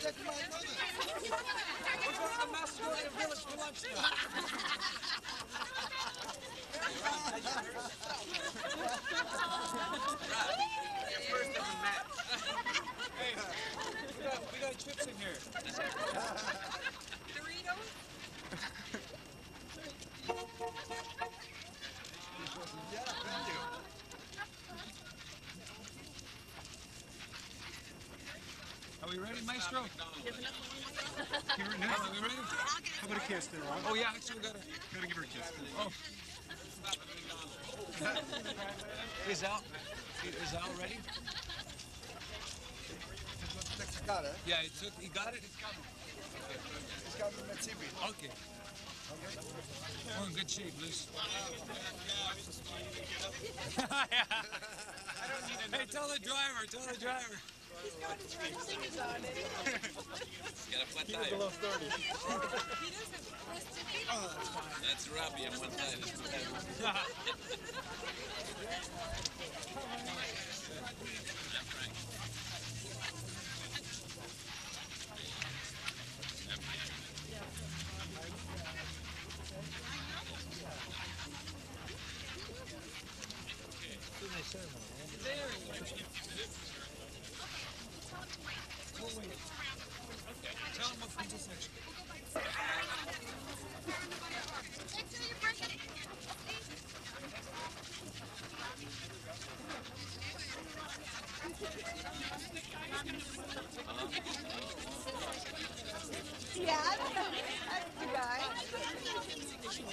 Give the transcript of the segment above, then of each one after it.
You taking my brother? We're going to the village for lunch now. Got, chips in here. Are we ready, Maestro? Here it now. Are we ready? How about a kiss there, Ron? Oh, yeah, actually, we gotta. Gotta give her a kiss. Oh. Is Al? Is Al ready? Texacada. Yeah, it took. He got it. It's coming. It's got me Metsibi. Okay. We're in good shape, Liz. hey, tell the driver. Tell the driver. Got a flat tire. Below 30. That's Robbie on one side. Tell him what pizza section. Make sure you break it. Yeah, that's the guy. Flight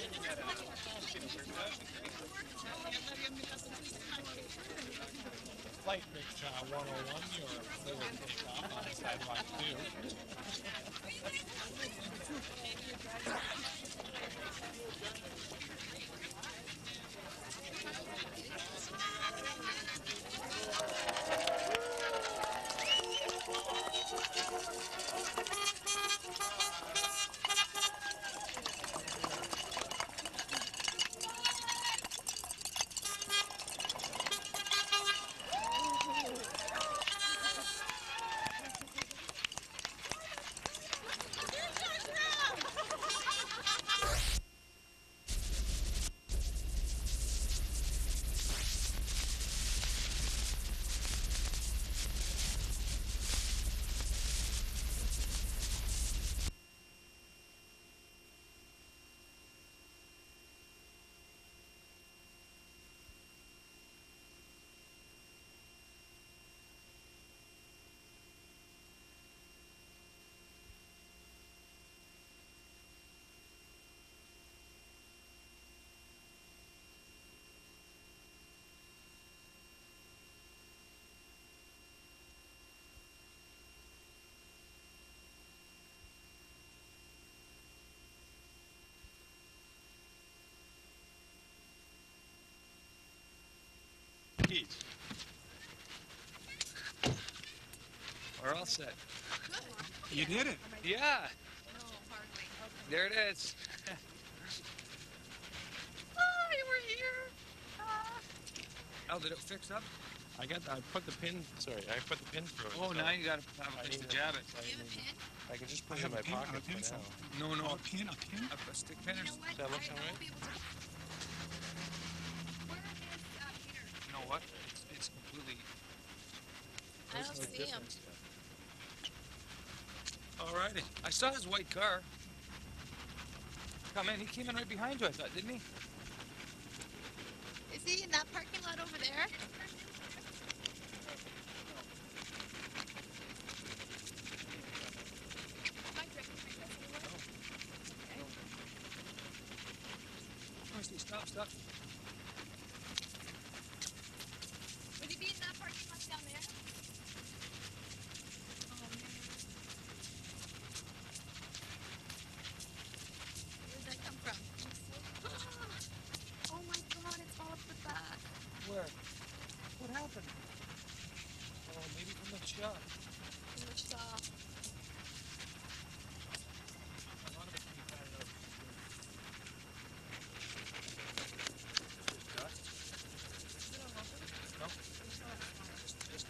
Bridge uh, 101, your forward takeoff on sidewalk 2. Keys. We're all set. You did it. Yeah, No, hardly. there it is. Oh, you were here. Ah. Oh, did it fix up? I got. I put the pin. Sorry, I put the pin through it. Oh, so now you gotta have I a place need to a- jab it. I, you have a need- pin? I can just I put it have in a my pin, a pocket for pencil. now. No, no, Oh, a pin, a pin. a, a stick pin or You know what? That looks I, I alright? won't be able to. Where is uh, Peter? You know what? It's, it's completely. I see him. Alrighty. I saw his white car. Oh, Come in. He came in right behind you, I thought, didn't he? Is he in that parking lot over there? Am I drinking like this anymore? Oh, see, stop, stop. Would he be in that parking lot down there? Oh man. Where did that come from? Oh my god, it's all up the back. Where? What happened? Oh, maybe from the shot. Too much saw. A lot of it can be padded up. Dust? No. Just, just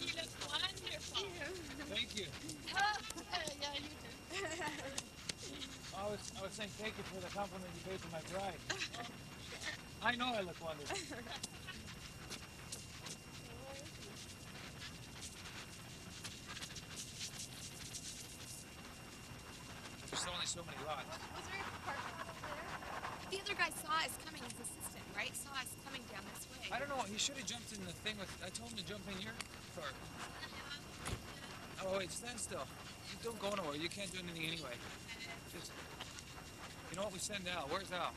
You look wonderful. thank you. yeah, you do. I was, I was saying thank you for the compliment you paid to my bride. I know I look wonderful. There's only so many lots. Was there a parking there? The other guy saw us coming, his assistant, right? Saw us coming down this way. I don't know. He should have jumped in the thing with. I told him to jump in your car. Uh-huh. Oh wait, stand still. You don't go nowhere. You can't do anything anyway. You know what? We send Al. Where's Al?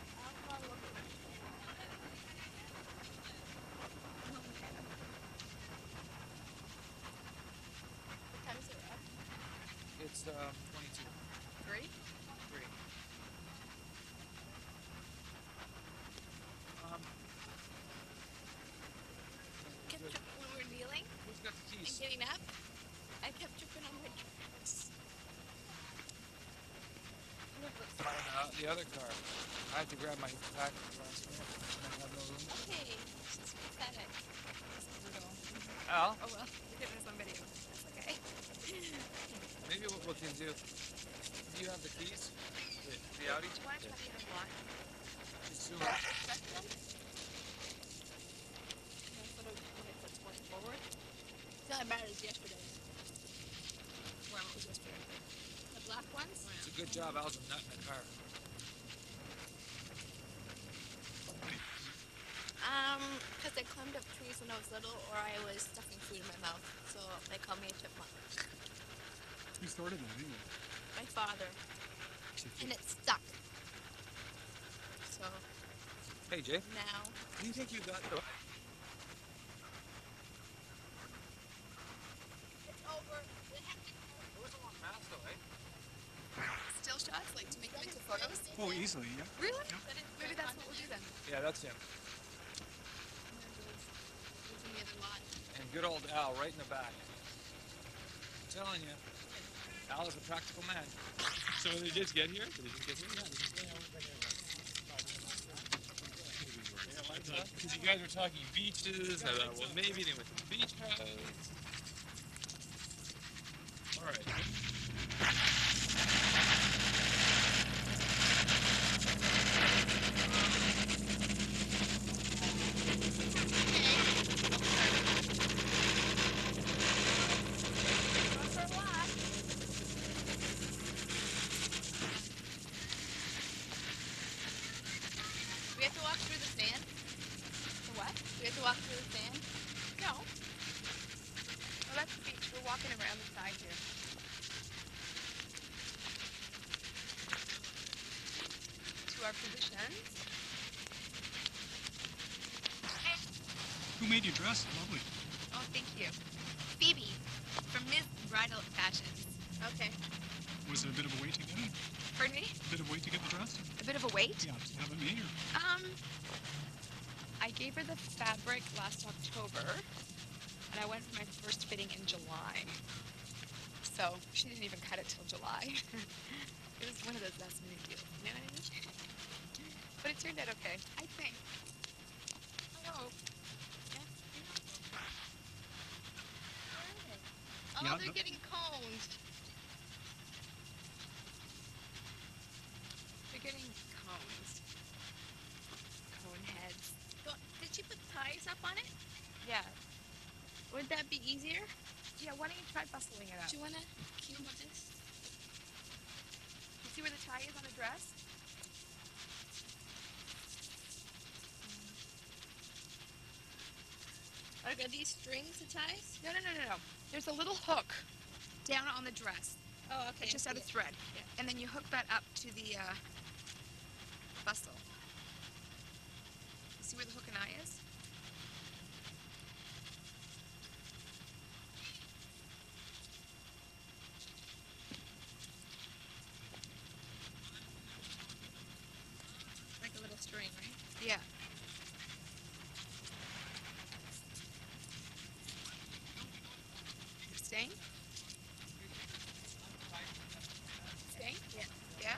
What time is it up? It's uh, 22. Three? Three. Um. Kept tripping when we were kneeling Who's got the and keys? getting up. I kept tripping on my dress. Mine, uh, the other car. I had to grab my pack last minute. I had no room. Okay, this is pathetic. This is brutal. Al, Oh well, we did this on video. That's okay. maybe what we can do. Do you have the keys? The, the Audi? Do you want to try the other block? It's soon. Check them. That's what I- when it puts one forward. It's not as bad as yesterday. Well, it was yesterday. The black ones? It's a good job Al's a nut in the car. Um, because I climbed up trees when I was little, or I was stuffing food in my mouth, so they called me a chipmunk. Who started that anyway? My father, and it stuck. So Hey, Jay. now, Do you think you got the... it's over. It wasn't long fast, though, eh? Still shots, like to make them into photos. Oh, easily, yeah. Really? Maybe that's what we'll do then. Yeah, that's him. And then those, those in the other lot. And good old Al right in the back. I'm telling you, Al is a practical man. So when they just get here? Did they just get here? Yeah. Because you guys were talking beaches, I thought, well, maybe they went to the beach house. All right. Do we have to walk through the sand? The what? Do we have to walk through the sand? No. Oh, that's the beach. We're walking around the side here. To our positions. Who made your dress? Lovely. Oh, thank you. Phoebe from Ms. Bridal Fashions. Okay. Was it a bit of a wait to get it? Pardon me? A bit of a wait to get the dress? A bit of a wait? Yeah, to have it made or? Um, I gave her the fabric last October, and I went for my first fitting in July. So she didn't even cut it till July. it was one of those last minute deals, you know what I mean? But it turned out okay, I think. Hello. Yeah. Oh, Yeah, they're the- getting coned. They're getting cones. Cone heads. Did she put ties up on it? Yeah. Would that be easier? Yeah, why don't you try bustling it up? Do you want to cue with this? You see where the tie is on the dress? Are these strings the ties? No, no, no, no, no. There's a little hook down on the dress. Oh, okay. It's just out of thread. And then you hook that up to the uh, bustle. See where the hook and eye is? Like a little string, right? Yeah. Staying? Staying? Yeah. Yeah?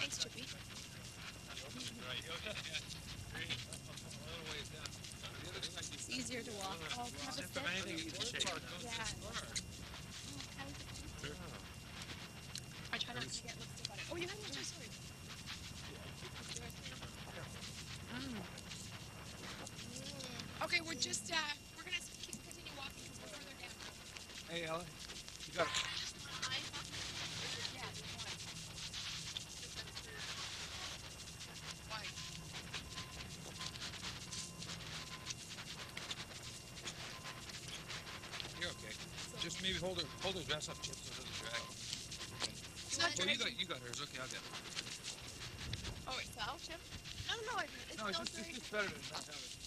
Thanks, Chippy. It's easier to walk. Oh, have a sip? Yeah. I try not to get it. Oh, you have one too, sorry. Mm. Okay, we're just, uh, we're gonna keep, continue walking because we're further down. Hey, Ellen. You got it. Yeah, there's one. Why? You're okay. Just maybe hold her, hold her dress up, Chip, so it doesn't drag. It's Well, oh, you got, you got hers. Okay, I'll get it. Oh, it fell, Chip? Oh, no, no, it, it's No, it's still just, it's very... just better to not have it.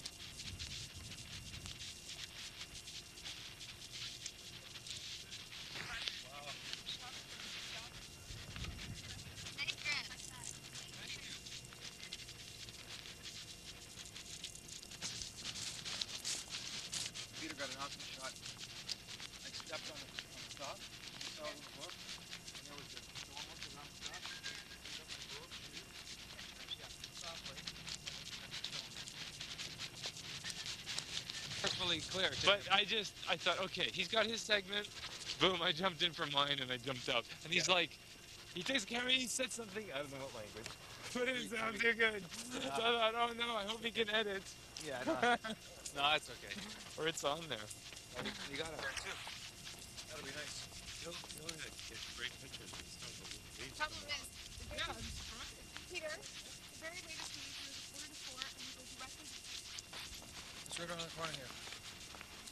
Peter got an awesome shot. I stepped on the, on the top, you saw the book, and there was the storm was around the top. I picked up my book, shoot, yeah, softly. Perfectly clear. But I just, I thought, okay, he's got his segment. Boom, I jumped in for mine and I jumped out. And he's like, he takes the camera, he said something, I don't know what language. But it didn't too good. So I thought, oh no, I hope he can edit. Yeah, no, no, it's okay. or it's on there. You got it there too. That'll be nice. You'll, you'll get great pictures and stuff. Problem is, the very, Peter, the very latest news is a quarter to four, and we go directly It's right around the corner here.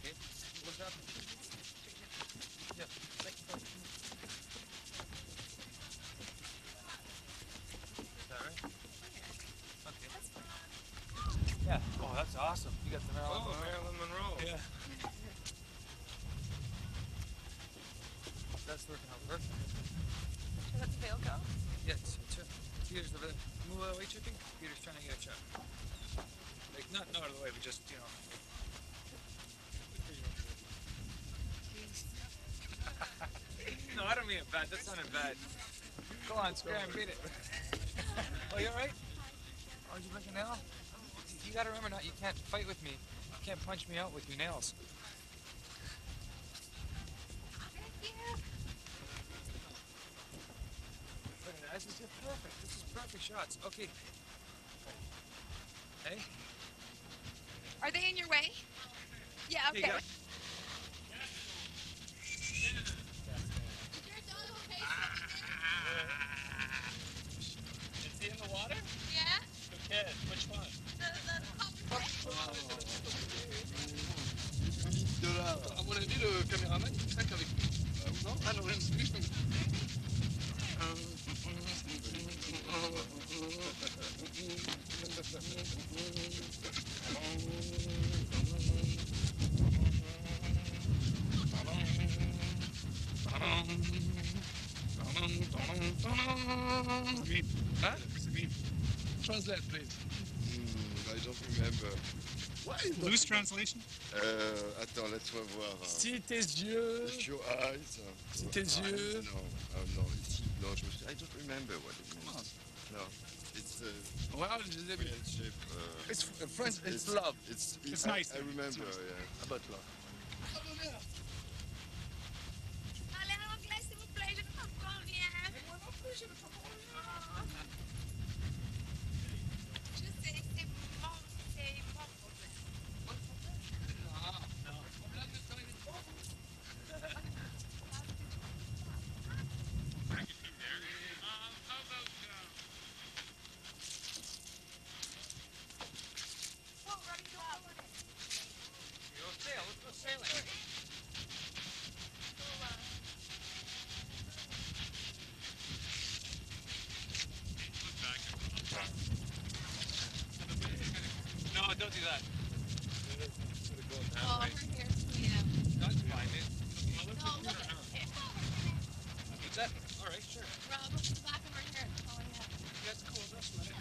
Okay. What's happening? Yeah. Is that right? Okay. Yeah. Oh, that's awesome. You got the Maryland. Oh, Marilyn Monroe. Yeah. That's working out perfect. Should I let the veil go? Yeah, it's, it's a, Peter's over there. Move out of the way, Chippy. Peter's trying to get a shot. Like, not, not out of the way, but just, you know. no, I don't mean it bad. That sounded bad. Go on, scram, beat it. oh, you alright? Oh, you break a nail? You gotta remember, not you can't fight with me. You can't punch me out with your nails. Look at that. This is just perfect. This is perfect shots. Okay. Hey. Are they in your way? Yeah, okay. kid? Which one? À mon avis, le caméraman il craque avec lui. non Ah non, je ne plus. Hein Translate, please. Hmm, I don't remember. Loose translation? Euh, attends, laisse-moi voir. hein. Si tes yeux. With your eyes. Si tes yeux. No, uh, no, it's, no, it was, I don't remember what it means. No, it's uh, je mais friendship. Uh, it's French, it's, it's love. It's, It's I, nice. I remember, It's nice. yeah. About love. Oh, her hair's clean up. That's fine. It, No, look at it. what's that? All right, sure. Rob, look at the back of her hair. It's falling out. That's cool. That's fine.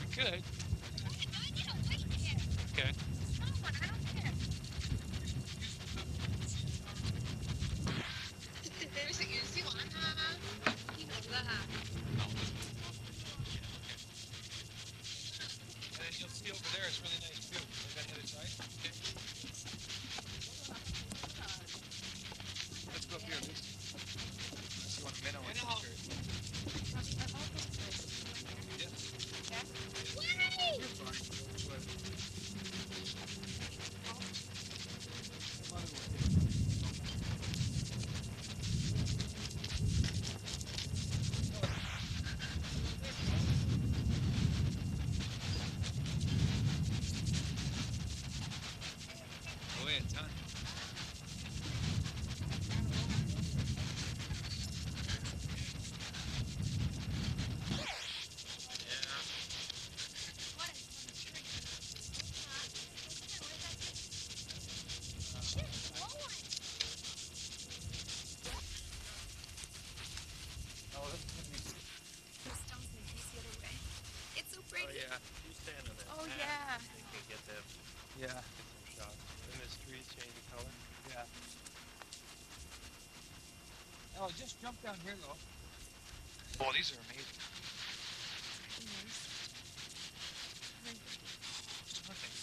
We could. Okay. And then you'll see over there, it's really nice too. Like on the other side. Okay. Let's go up here. Let's, let's see what minnow in the shirt. Yes. You're fine. But Oh yeah, ton. Oh, this is gonna be. It's so Oh pretty. Yeah. You stand on that. Oh, path, yeah. You can get that Yeah. some shots. And this trees changing color. Yeah. Oh, just jump down here though. Oh, these are amazing. Mm-hmm. Something.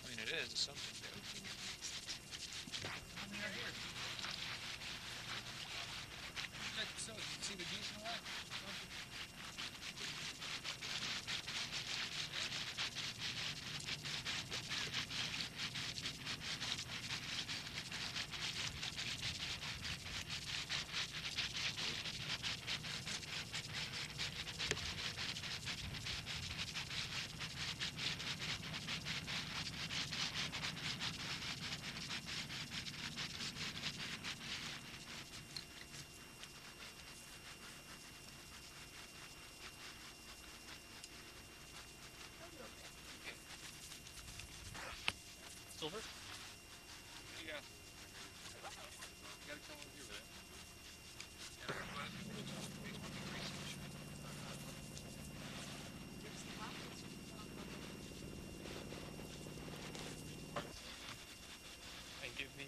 I mean, it is it's something. Come in right here. Check this out. You see the geese and all that? Silver? Yeah. You gotta come over here with it. Yeah, but it's just based on the research.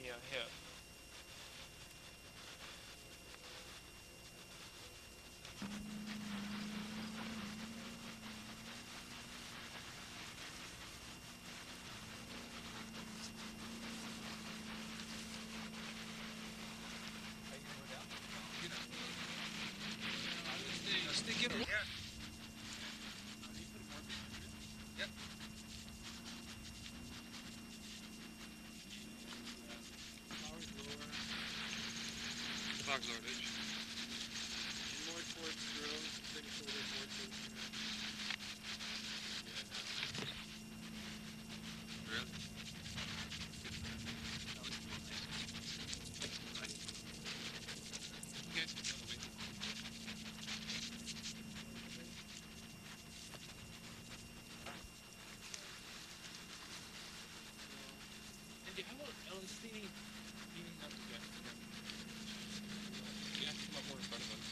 I Yeah, hip. Stick in. Yeah. Yep. The fog's lowered, H. More towards girls, bring shoulder more towards Really? You guys can go the way. Andy, how about LSD being up together? You have to come up more in front of us.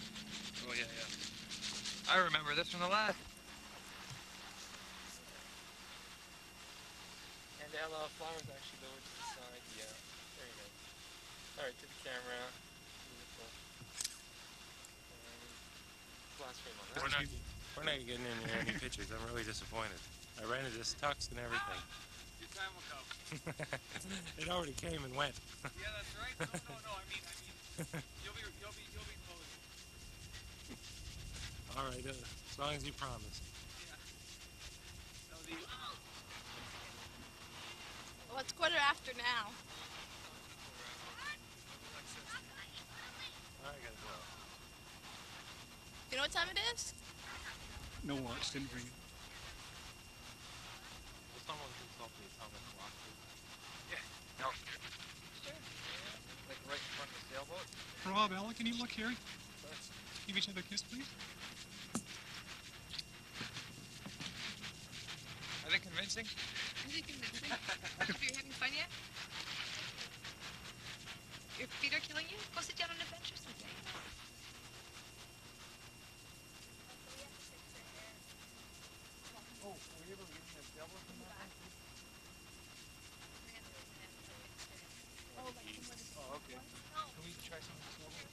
Oh yeah, yeah. I remember this from the last. And the hello flowers actually lower to the side. Yeah, very nice. Alright, to the camera. Beautiful. Um, and glass frame on that. We're not, we're not getting in here any pictures. I'm really disappointed. I rented this tux and everything. Your time will come. it already came and went. Yeah, that's right. No, no, no. I mean, I mean, you'll be, you'll be, you'll be posing. All right, uh, as long as you promise. No, the, Well, it's quarter after now. I gotta go. You know what time it is? No watch, didn't bring it. Will someone consult me how much lock is? like right in front of the sailboat. Rob, Ella, can you look here? Give each other a kiss, please. Are they convincing? Is it convincing? Are you having fun yet? Your feet are killing you? Go sit down on a bench or something. Oh, were you ever using a sailboat from that? Oh, like somewhere to Oh, okay. Can we try some of the sailboat?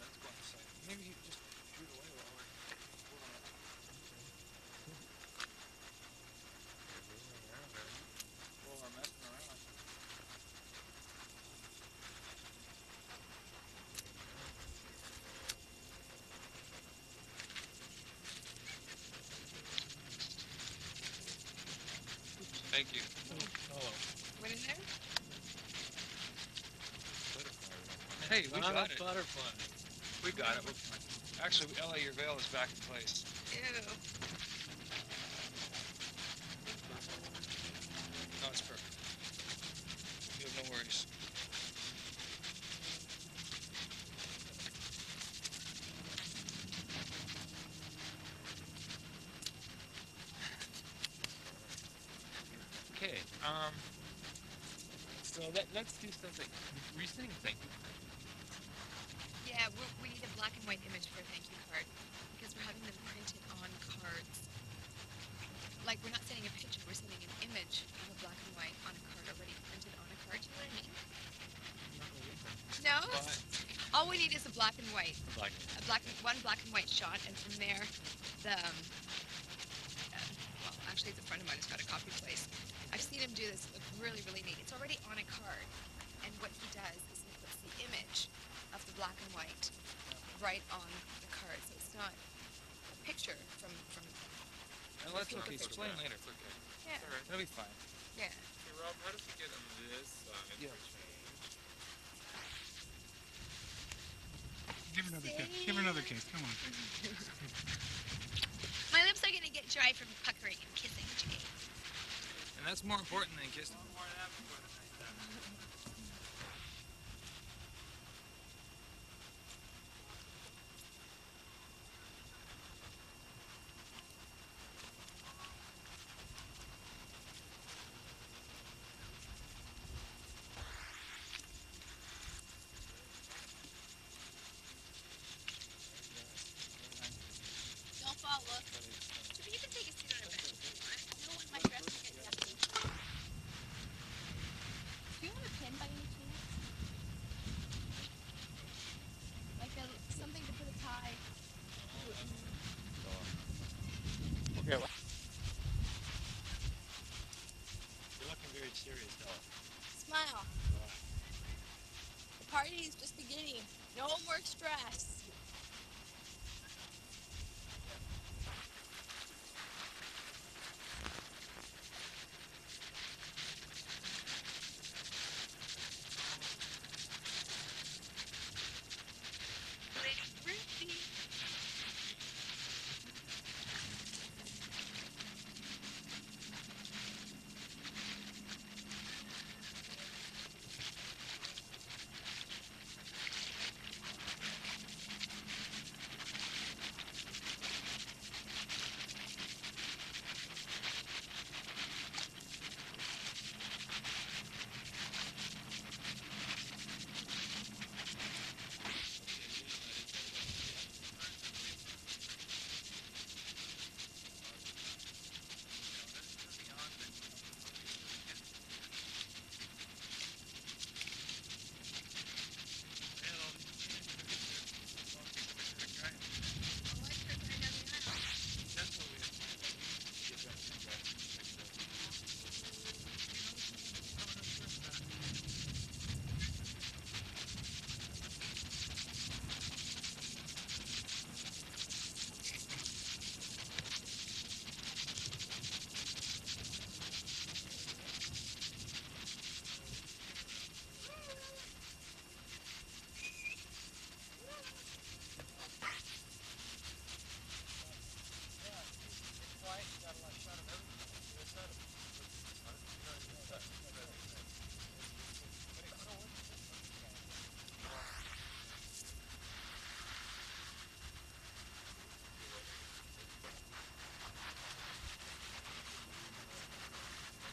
Let's go on the side. Maybe you just shoot away while we're holding it. While we're messing around. Thank you. Hello. Went in there? Hey, we got it. butterfly. We got it. We're fine. Actually, Ella, your veil is back in place. Ew. No, it's perfect. You have no worries. Okay, um, so let, let's do something. Resitting thing. Yeah, we're, we need a black and white image for a thank you card because we're having them printed on cards. Like we're not sending a picture, we're sending an image of a black and white on a card already printed on a card. You know what I mean? No. All we need is a black and white. Black. A black, one black and white shot, and from there, the. Um, uh, well, actually, it's a friend of mine who's got a copy place. I've seen him do this. It looks really, really neat. It's already on a card, and what he does is he puts the image of the black and white right on the card, so it's not a picture from from. And let's okay. Explain later. It's okay. Yeah. That'll be fine. Yeah. Hey Rob, how does it get on this side Yeah. for change? Give her another kiss. Give her another kiss. Come on. My lips are gonna get dry from puckering and kissing, Jay. And that's more important than kissing. works for.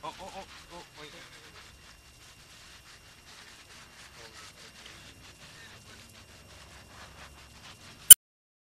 おおおおおいおお